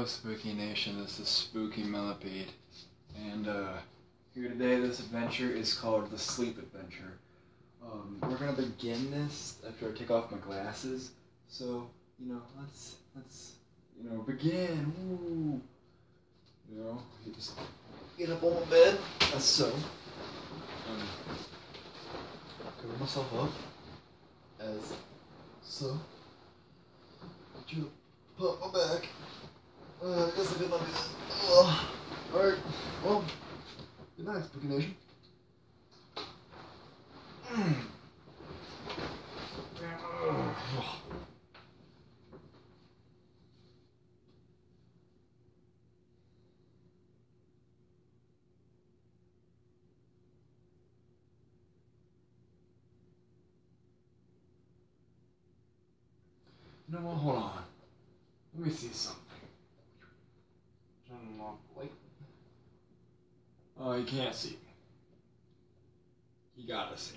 Hello, Spooky Nation. This is Spooky Millipede, and uh, here today, this adventure is called the Sleep Adventure. Um, we're gonna begin this after I take off my glasses. So you know, let's let's you know begin. Woo. You know, you just get up on my bed. As so. Um, cover myself up. As so. Get you pump my back. Uh, I guess I did not do that. Ugh. Alright, well, good night, Spooky Nation. Mm. Ugh. You know what? Hold on. Let me see something. Turn off the light. Oh, you can't see. You gotta see